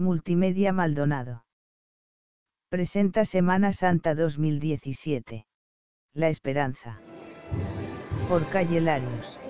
Multimedia Maldonado. Presenta Semana Santa 2017. La Esperanza. Por Calle Larios.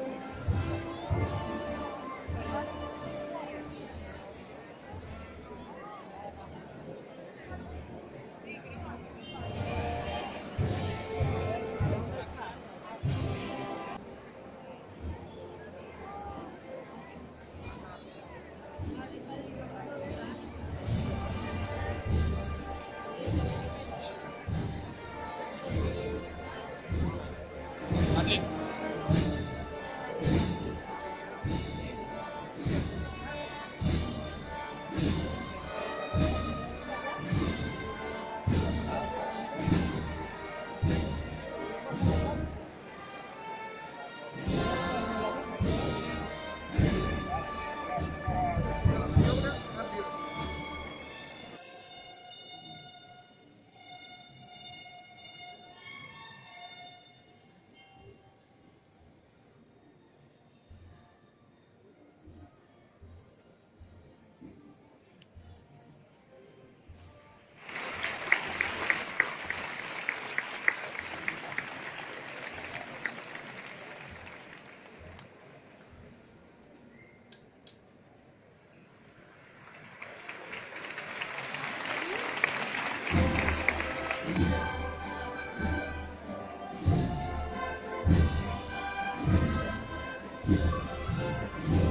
Yeah.